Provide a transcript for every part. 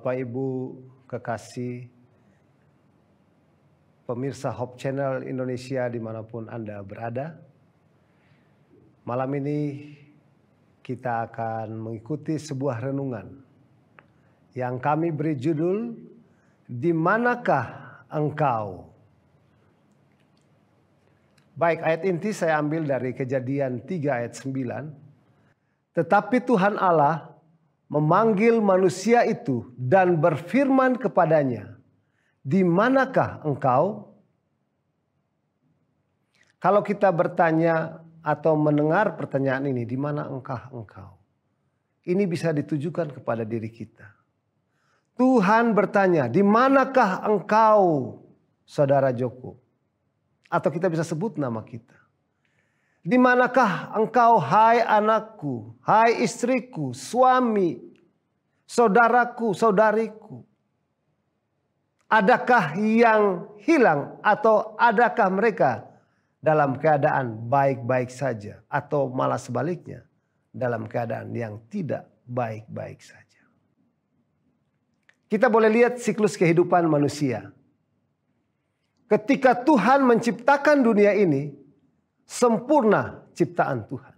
Bapak Ibu kekasih pemirsa Hope Channel Indonesia di mana pun Anda berada. Malam ini kita akan mengikuti sebuah renungan yang kami beri judul Di manakah engkau? Baik, ayat inti saya ambil dari kejadian 3 ayat 9. Tetapi Tuhan Allah memanggil manusia itu dan berfirman kepadanya, "Di manakah engkau?" Kalau kita bertanya atau mendengar pertanyaan ini, "Di mana engkau engkau?" Ini bisa ditujukan kepada diri kita. Tuhan bertanya, "Di manakah engkau, Saudara Joko?" Atau kita bisa sebut nama kita. Di manakah engkau hai anakku, hai istriku, suami, saudaraku, saudariku? Adakah yang hilang atau adakah mereka dalam keadaan baik-baik saja atau malah sebaliknya dalam keadaan yang tidak baik-baik saja? Kita boleh lihat siklus kehidupan manusia. Ketika Tuhan menciptakan dunia ini, sempurna ciptaan Tuhan.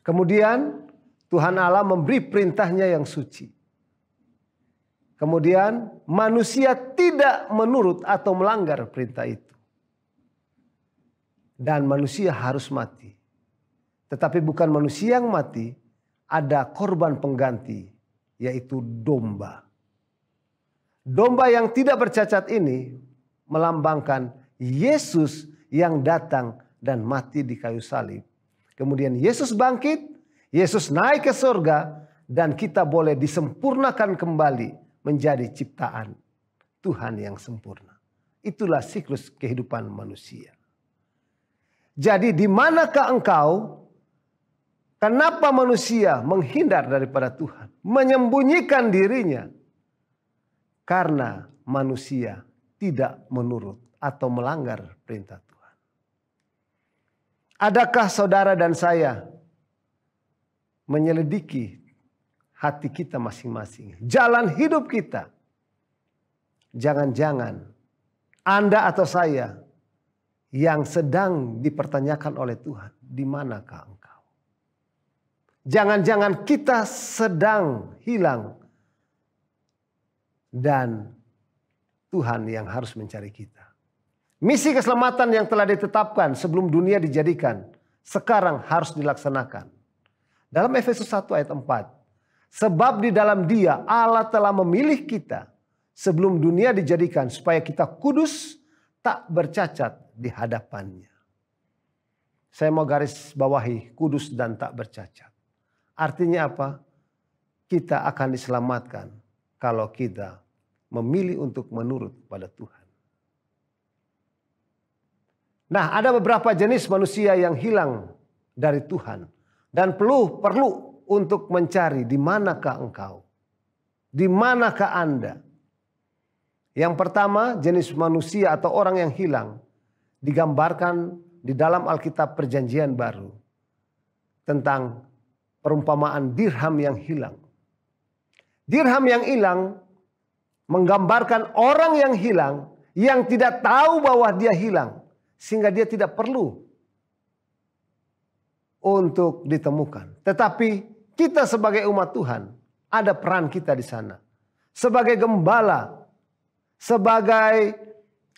Kemudian Tuhan Allah memberi perintahnya yang suci. Kemudian manusia tidak menurut atau melanggar perintah itu. Dan manusia harus mati. Tetapi bukan manusia yang mati, ada korban pengganti yaitu domba. Domba yang tidak bercacat ini melambangkan Yesus yang datang dan mati di kayu salib. Kemudian Yesus bangkit, Yesus naik ke surga dan kita boleh disempurnakan kembali menjadi ciptaan Tuhan yang sempurna. Itulah siklus kehidupan manusia. Jadi di manakah engkau? Kenapa manusia menghindar daripada Tuhan? Menyembunyikan dirinya. Karena manusia tidak menurut atau melanggar perintah Adakah saudara dan saya menyelidiki hati kita masing-masing, jalan hidup kita? Jangan-jangan Anda atau saya yang sedang dipertanyakan oleh Tuhan, di manakah engkau? Jangan-jangan kita sedang hilang dan Tuhan yang harus mencari kita. Misi keselamatan yang telah ditetapkan sebelum dunia dijadikan sekarang harus dilaksanakan. Dalam Efesus 1 ayat 4. Sebab di dalam dia Allah telah memilih kita sebelum dunia dijadikan supaya kita kudus tak bercacat di hadapannya. Saya mau garis bawahi kudus dan tak bercacat. Artinya apa? Kita akan diselamatkan kalau kita memilih untuk menurut pada Tuhan. Nah, ada beberapa jenis manusia yang hilang dari Tuhan dan perlu perlu untuk mencari di manakah engkau? Di manakah Anda? Yang pertama, jenis manusia atau orang yang hilang digambarkan di dalam Alkitab Perjanjian Baru tentang perumpamaan dirham yang hilang. Dirham yang hilang menggambarkan orang yang hilang yang tidak tahu bahwa dia hilang sehingga dia tidak perlu untuk ditemukan. Tetapi kita sebagai umat Tuhan ada peran kita di sana. Sebagai gembala, sebagai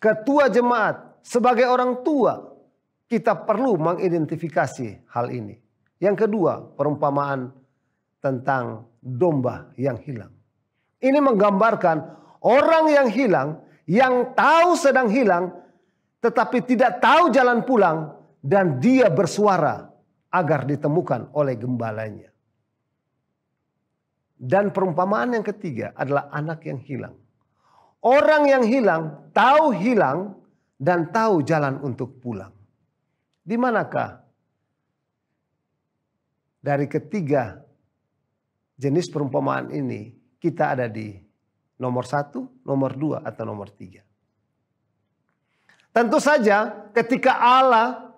ketua jemaat, sebagai orang tua, kita perlu mengidentifikasi hal ini. Yang kedua, perumpamaan tentang domba yang hilang. Ini menggambarkan orang yang hilang, yang tahu sedang hilang, tetapi tidak tahu jalan pulang dan dia bersuara agar ditemukan oleh gembalanya. Dan perumpamaan yang ketiga adalah anak yang hilang. Orang yang hilang tahu hilang dan tahu jalan untuk pulang. Di manakah dari ketiga jenis perumpamaan ini kita ada di nomor satu, nomor dua, atau nomor tiga? Tentu saja ketika Allah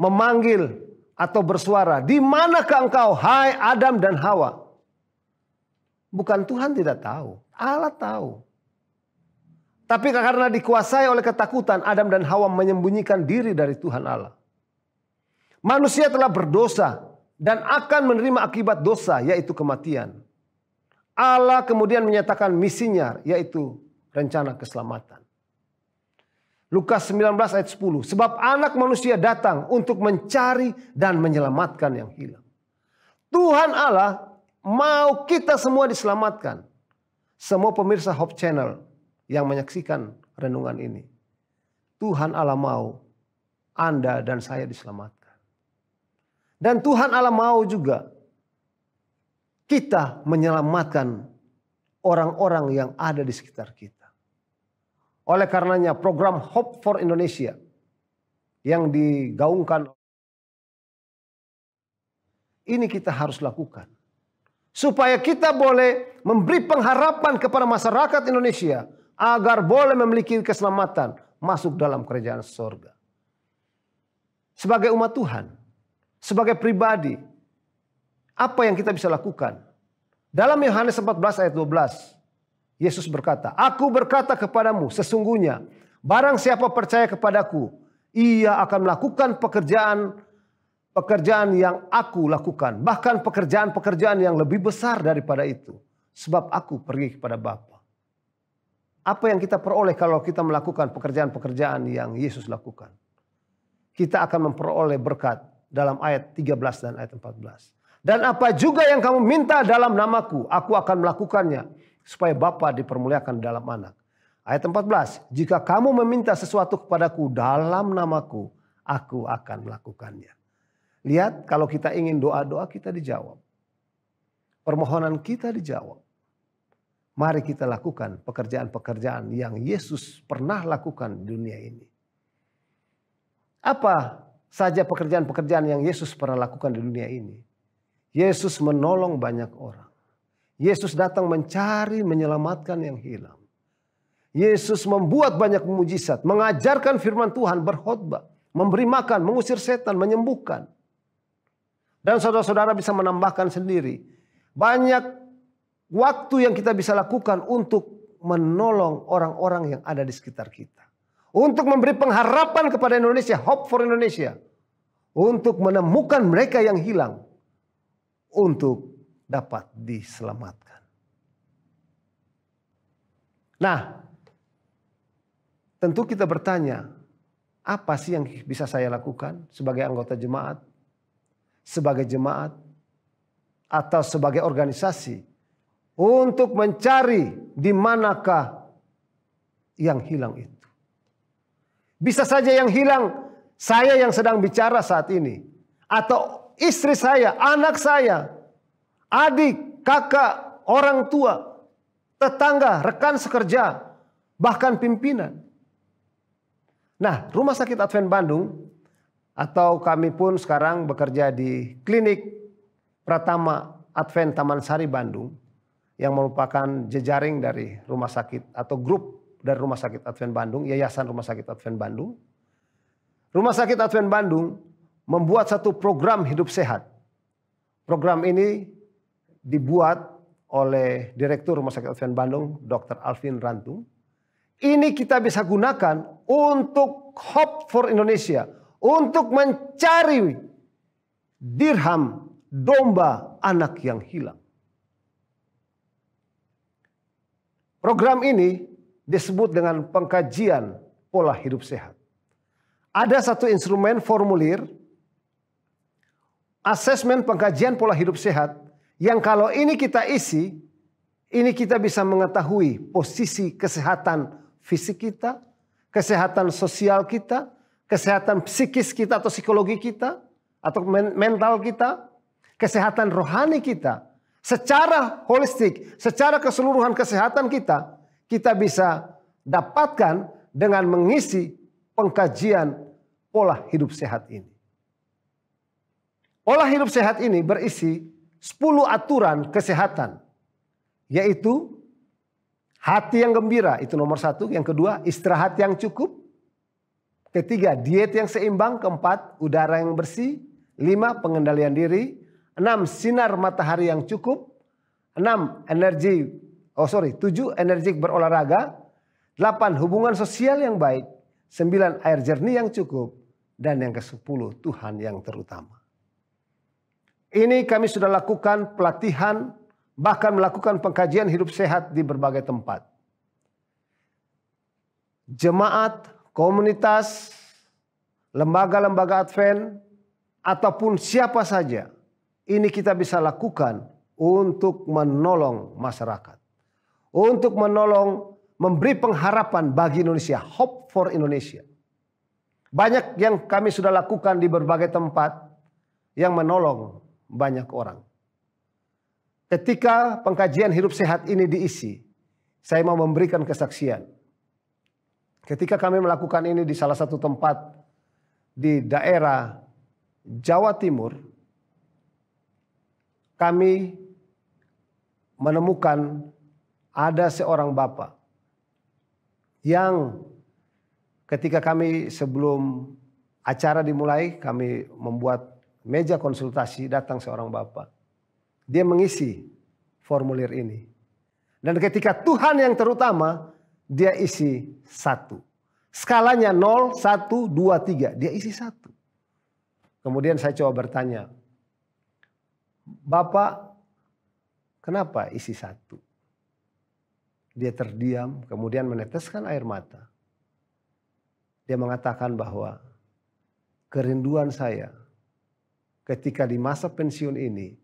memanggil atau bersuara, di manakah engkau hai Adam dan Hawa? Bukan Tuhan tidak tahu, Allah tahu. Tapi karena dikuasai oleh ketakutan, Adam dan Hawa menyembunyikan diri dari Tuhan Allah. Manusia telah berdosa dan akan menerima akibat dosa, yaitu kematian. Allah kemudian menyatakan misinya, yaitu rencana keselamatan. Lukas 19 ayat 10. Sebab anak manusia datang untuk mencari dan menyelamatkan yang hilang. Tuhan Allah mau kita semua diselamatkan. Semua pemirsa Hope Channel yang menyaksikan renungan ini. Tuhan Allah mau Anda dan saya diselamatkan. Dan Tuhan Allah mau juga kita menyelamatkan orang-orang yang ada di sekitar kita. Oleh karenanya program Hope for Indonesia yang digaungkan ini kita harus lakukan. Supaya kita boleh memberi pengharapan kepada masyarakat Indonesia agar boleh memiliki keselamatan masuk dalam kerajaan sorga. Sebagai umat Tuhan, sebagai pribadi, apa yang kita bisa lakukan? Dalam Yohanes 14 ayat 12, Yesus berkata, Aku berkata kepadamu, sesungguhnya barang siapa percaya kepadaku, ia akan melakukan pekerjaan pekerjaan yang aku lakukan. Bahkan pekerjaan-pekerjaan yang lebih besar daripada itu. Sebab aku pergi kepada Bapa. Apa yang kita peroleh kalau kita melakukan pekerjaan-pekerjaan yang Yesus lakukan? Kita akan memperoleh berkat dalam ayat 13 dan ayat 14. Dan apa juga yang kamu minta dalam namaku, aku akan melakukannya supaya Bapa dipermuliakan dalam anak. Ayat 14, jika kamu meminta sesuatu kepadaku dalam namaku, aku akan melakukannya. Lihat kalau kita ingin doa-doa kita dijawab. Permohonan kita dijawab. Mari kita lakukan pekerjaan-pekerjaan yang Yesus pernah lakukan di dunia ini. Apa saja pekerjaan-pekerjaan yang Yesus pernah lakukan di dunia ini? Yesus menolong banyak orang. Yesus datang mencari, menyelamatkan yang hilang. Yesus membuat banyak mujizat, mengajarkan firman Tuhan, berkhotbah, memberi makan, mengusir setan, menyembuhkan. Dan saudara-saudara bisa menambahkan sendiri. Banyak waktu yang kita bisa lakukan untuk menolong orang-orang yang ada di sekitar kita. Untuk memberi pengharapan kepada Indonesia, hope for Indonesia. Untuk menemukan mereka yang hilang. Untuk dapat diselamatkan. Nah, tentu kita bertanya, apa sih yang bisa saya lakukan sebagai anggota jemaat? Sebagai jemaat? Atau sebagai organisasi untuk mencari di manakah yang hilang itu. Bisa saja yang hilang saya yang sedang bicara saat ini. Atau istri saya, anak saya, adik, kakak, orang tua, tetangga, rekan sekerja, bahkan pimpinan. Nah, Rumah Sakit Advent Bandung atau kami pun sekarang bekerja di klinik Pratama Advent Taman Sari Bandung yang merupakan jejaring dari rumah sakit atau grup dari Rumah Sakit Advent Bandung, Yayasan Rumah Sakit Advent Bandung. Rumah Sakit Advent Bandung membuat satu program hidup sehat. Program ini dibuat oleh Direktur Rumah Sakit Advent Bandung, Dr. Alvin Rantung. Ini kita bisa gunakan untuk Hope for Indonesia, untuk mencari dirham domba anak yang hilang. Program ini disebut dengan pengkajian pola hidup sehat. Ada satu instrumen formulir asesmen pengkajian pola hidup sehat yang kalau ini kita isi, ini kita bisa mengetahui posisi kesehatan fisik kita, kesehatan sosial kita, kesehatan psikis kita atau psikologi kita, atau mental kita, kesehatan rohani kita, secara holistik, secara keseluruhan kesehatan kita, kita bisa dapatkan dengan mengisi pengkajian pola hidup sehat ini. Pola hidup sehat ini berisi 10 aturan kesehatan, yaitu hati yang gembira, itu nomor satu. Yang kedua, istirahat yang cukup. Ketiga, diet yang seimbang. Keempat, udara yang bersih. Lima, pengendalian diri. Enam, sinar matahari yang cukup. enam energi oh sorry tujuh energi berolahraga, delapan hubungan sosial yang baik, sembilan air jernih yang cukup, dan yang ke sepuluh Tuhan yang terutama. Ini kami sudah lakukan pelatihan, bahkan melakukan pengkajian hidup sehat di berbagai tempat. Jemaat, komunitas, lembaga-lembaga Advent, ataupun siapa saja, ini kita bisa lakukan untuk menolong masyarakat. Untuk menolong, memberi pengharapan bagi Indonesia, hope for Indonesia. Banyak yang kami sudah lakukan di berbagai tempat yang menolong banyak orang. Ketika pengkajian hidup sehat ini diisi, saya mau memberikan kesaksian. Ketika kami melakukan ini di salah satu tempat di daerah Jawa Timur, kami menemukan ada seorang bapak yang ketika kami sebelum acara dimulai, kami membuat meja konsultasi, datang seorang bapak. Dia mengisi formulir ini. Dan ketika Tuhan yang terutama, dia isi satu. Skalanya 0, 1, 2, 3. Dia isi satu. Kemudian saya coba bertanya, Bapak kenapa isi satu? Dia terdiam, kemudian meneteskan air mata. Dia mengatakan bahwa kerinduan saya ketika di masa pensiun ini,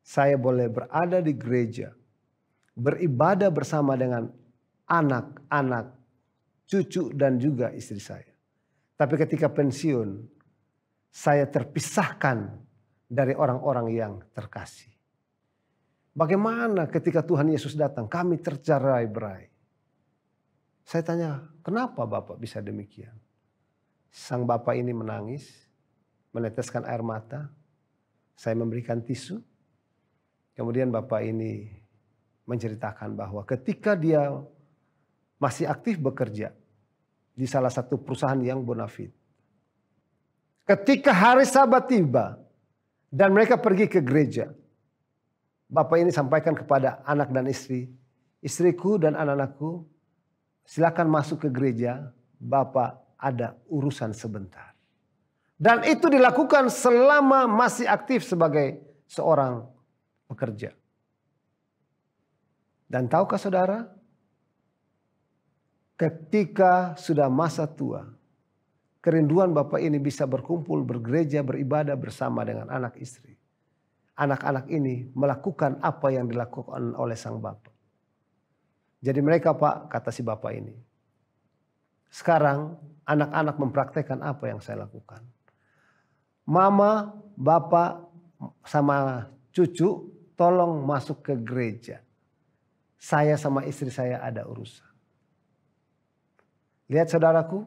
saya boleh berada di gereja, beribadah bersama dengan anak-anak, cucu dan juga istri saya. Tapi ketika pensiun, saya terpisahkan dari orang-orang yang terkasih. Bagaimana ketika Tuhan Yesus datang, kami tercerai berai. Saya tanya, kenapa Bapak bisa demikian? Sang Bapak ini menangis, meneteskan air mata. Saya memberikan tisu. Kemudian Bapak ini menceritakan bahwa ketika dia masih aktif bekerja di salah satu perusahaan yang bonafit, Ketika hari sabat tiba dan mereka pergi ke gereja. Bapak ini sampaikan kepada anak dan istri. Istriku dan anak-anakku silakan masuk ke gereja. Bapak ada urusan sebentar. Dan itu dilakukan selama masih aktif sebagai seorang pekerja. Dan tahukah saudara? Ketika sudah masa tua, Kerinduan Bapak ini bisa berkumpul, bergereja, beribadah bersama dengan anak istri. Anak-anak ini melakukan apa yang dilakukan oleh sang Bapak. Jadi mereka Pak, kata si Bapak ini. Sekarang anak-anak mempraktekkan apa yang saya lakukan. Mama, Bapak, sama cucu tolong masuk ke gereja. Saya sama istri saya ada urusan. Lihat saudaraku,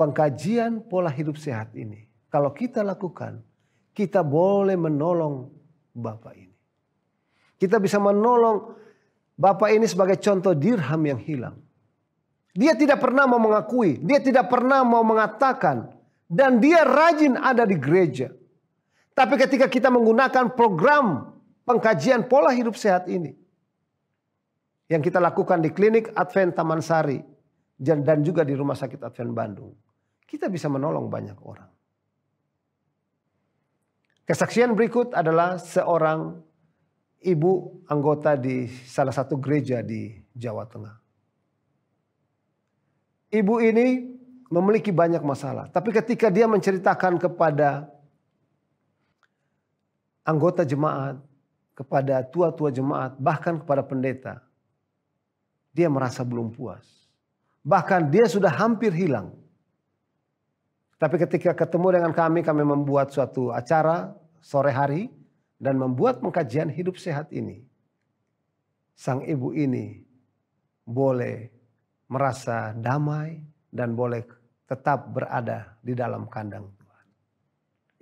pengkajian pola hidup sehat ini, kalau kita lakukan, kita boleh menolong Bapak ini. Kita bisa menolong Bapak ini sebagai contoh dirham yang hilang. Dia tidak pernah mau mengakui, dia tidak pernah mau mengatakan, dan dia rajin ada di gereja. Tapi ketika kita menggunakan program pengkajian pola hidup sehat ini, yang kita lakukan di klinik Advent Taman Sari dan juga di Rumah Sakit Advent Bandung, kita bisa menolong banyak orang. Kesaksian berikut adalah seorang ibu anggota di salah satu gereja di Jawa Tengah. Ibu ini memiliki banyak masalah, tapi ketika dia menceritakan kepada anggota jemaat, kepada tua-tua jemaat, bahkan kepada pendeta, dia merasa belum puas. Bahkan dia sudah hampir hilang. Tapi ketika ketemu dengan kami, kami membuat suatu acara sore hari dan membuat pengkajian hidup sehat ini. Sang ibu ini boleh merasa damai dan boleh tetap berada di dalam kandang Tuhan.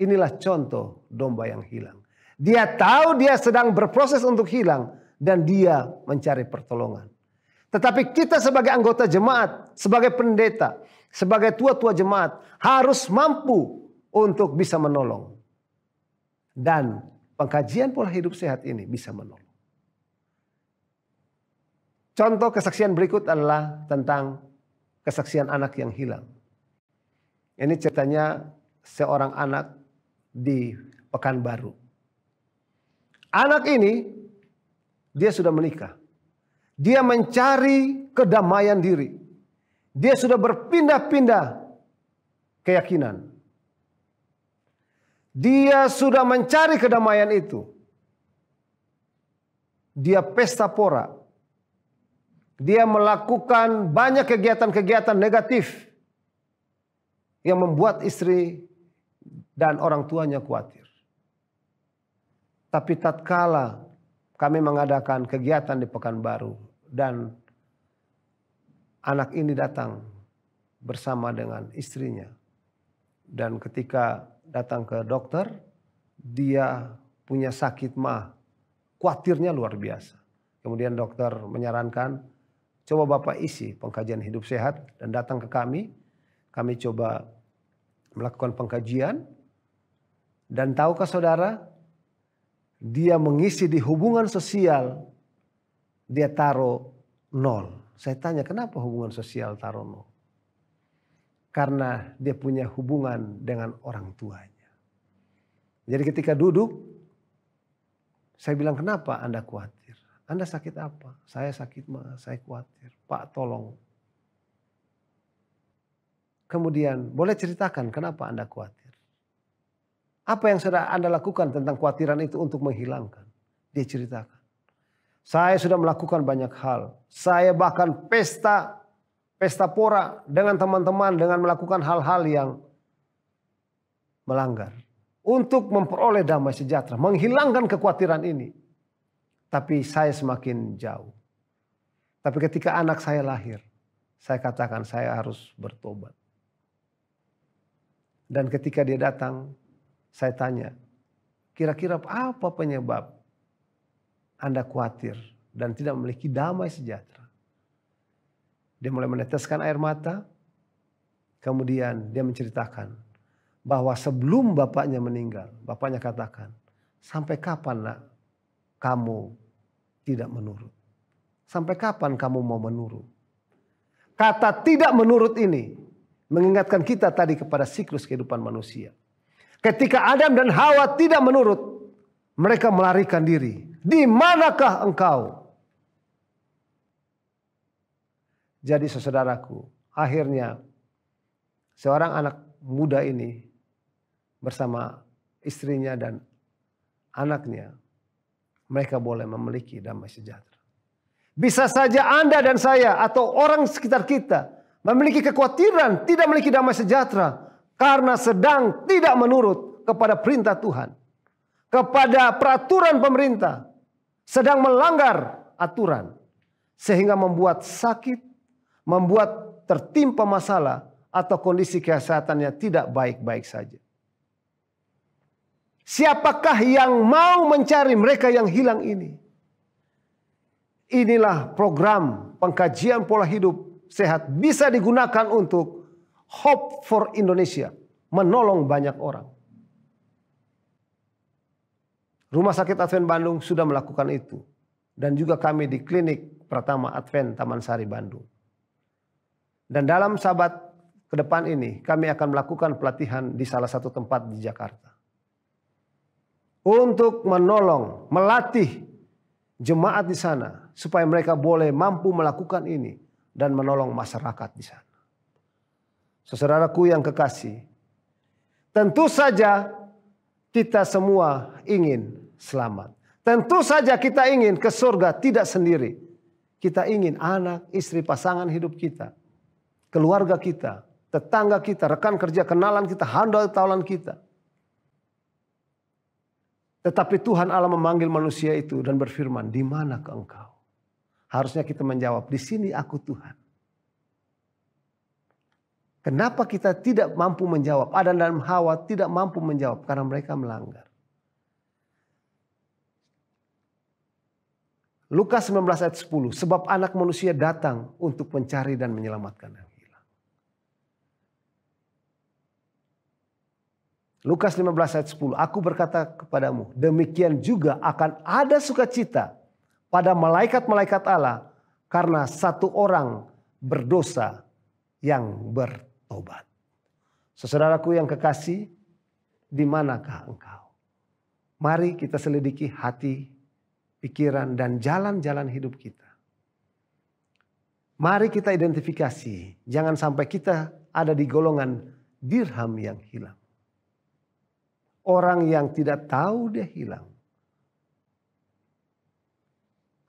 Inilah contoh domba yang hilang. Dia tahu dia sedang berproses untuk hilang dan dia mencari pertolongan. Tetapi kita sebagai anggota jemaat, sebagai pendeta, sebagai tua-tua jemaat harus mampu untuk bisa menolong. Dan pengkajian pola hidup sehat ini bisa menolong. Contoh kesaksian berikut adalah tentang kesaksian anak yang hilang. Ini ceritanya seorang anak di Pekanbaru. Anak ini dia sudah menikah. Dia mencari kedamaian diri. Dia sudah berpindah-pindah keyakinan. Dia sudah mencari kedamaian itu. Dia pesta pora. Dia melakukan banyak kegiatan-kegiatan negatif yang membuat istri dan orang tuanya khawatir. Tapi tatkala kami mengadakan kegiatan di Pekanbaru dan anak ini datang bersama dengan istrinya. Dan ketika datang ke dokter, dia punya sakit mah. Khawatirnya luar biasa. Kemudian dokter menyarankan, coba Bapak isi pengkajian hidup sehat dan datang ke kami. Kami coba melakukan pengkajian. Dan tahukah saudara, dia mengisi di hubungan sosial, dia taruh nol. Saya tanya, kenapa hubungan sosial taruh nol? Karena dia punya hubungan dengan orang tuanya. Jadi ketika duduk, saya bilang, kenapa Anda khawatir? Anda sakit apa? Saya sakit mah, saya khawatir. Pak tolong. Kemudian boleh ceritakan kenapa Anda khawatir? Apa yang sudah Anda lakukan tentang khawatiran itu untuk menghilangkan? Dia ceritakan. Saya sudah melakukan banyak hal. Saya bahkan pesta pesta pora dengan teman-teman dengan melakukan hal-hal yang melanggar untuk memperoleh damai sejahtera, menghilangkan kekhawatiran ini. Tapi saya semakin jauh. Tapi ketika anak saya lahir, saya katakan saya harus bertobat. Dan ketika dia datang, saya tanya, kira-kira apa penyebab Anda khawatir dan tidak memiliki damai sejahtera? Dia mulai meneteskan air mata. Kemudian dia menceritakan bahwa sebelum bapaknya meninggal, bapaknya katakan, sampai kapan nak kamu tidak menurut? Sampai kapan kamu mau menurut? Kata tidak menurut ini mengingatkan kita tadi kepada siklus kehidupan manusia. Ketika Adam dan Hawa tidak menurut, mereka melarikan diri. Di manakah engkau? Jadi saudaraku, akhirnya seorang anak muda ini bersama istrinya dan anaknya, mereka boleh memiliki damai sejahtera. Bisa saja Anda dan saya atau orang sekitar kita memiliki kekhawatiran tidak memiliki damai sejahtera karena sedang tidak menurut kepada perintah Tuhan, kepada peraturan pemerintah, sedang melanggar aturan sehingga membuat sakit, membuat tertimpa masalah atau kondisi kesehatannya tidak baik-baik saja. Siapakah yang mau mencari mereka yang hilang ini? Inilah program pengkajian pola hidup sehat bisa digunakan untuk Hope for Indonesia, menolong banyak orang. Rumah Sakit Advent Bandung sudah melakukan itu dan juga kami di klinik pertama Advent Taman Sari Bandung. Dan dalam sahabat ke depan ini kami akan melakukan pelatihan di salah satu tempat di Jakarta. Untuk menolong, melatih jemaat di sana supaya mereka boleh mampu melakukan ini dan menolong masyarakat di sana. Saudaraku yang kekasih, tentu saja kita semua ingin selamat. Tentu saja kita ingin ke surga tidak sendiri. Kita ingin anak, istri, pasangan hidup kita keluarga kita, tetangga kita, rekan kerja, kenalan kita, handal taulan kita. Tetapi Tuhan Allah memanggil manusia itu dan berfirman, di mana ke engkau? Harusnya kita menjawab, di sini aku Tuhan. Kenapa kita tidak mampu menjawab? Adam dan Hawa tidak mampu menjawab karena mereka melanggar. Lukas 19 ayat 10. Sebab anak manusia datang untuk mencari dan menyelamatkan. Lukas 15 ayat 10. Aku berkata kepadamu, demikian juga akan ada sukacita pada malaikat-malaikat Allah karena satu orang berdosa yang bertobat. Saudaraku yang kekasih, di manakah engkau? Mari kita selidiki hati, pikiran, dan jalan-jalan hidup kita. Mari kita identifikasi, jangan sampai kita ada di golongan dirham yang hilang. Orang yang tidak tahu dia hilang.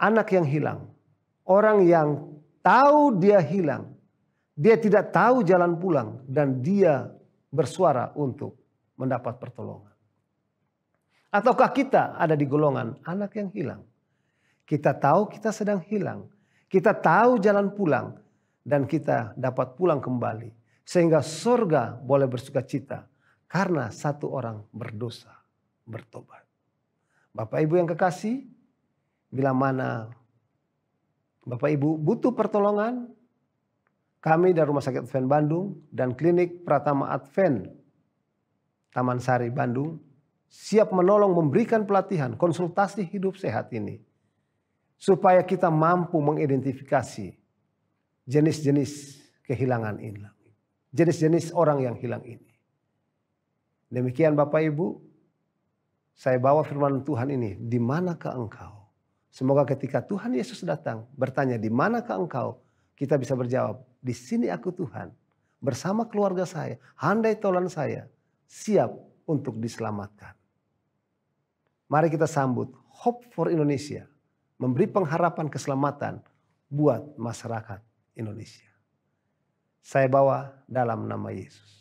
Anak yang hilang. Orang yang tahu dia hilang. Dia tidak tahu jalan pulang dan dia bersuara untuk mendapat pertolongan. Ataukah kita ada di golongan anak yang hilang? Kita tahu kita sedang hilang kita tahu jalan pulang dan kita dapat pulang kembali. Sehingga surga boleh bersuka cita karena satu orang berdosa bertobat. Bapak Ibu yang kekasih, bila mana Bapak Ibu butuh pertolongan, kami dari Rumah Sakit Advent Bandung dan Klinik Pratama Advent Taman Sari Bandung siap menolong memberikan pelatihan konsultasi hidup sehat ini supaya kita mampu mengidentifikasi jenis-jenis kehilangan ini. Jenis-jenis orang yang hilang ini. Demikian Bapak Ibu, saya bawa firman Tuhan ini, di manakah engkau? Semoga ketika Tuhan Yesus datang bertanya di manakah engkau? Kita bisa berjawab, di sini aku Tuhan. Bersama keluarga saya, handai tolan saya, siap untuk diselamatkan. Mari kita sambut Hope for Indonesia memberi pengharapan keselamatan buat masyarakat Indonesia. Saya bawa dalam nama Yesus.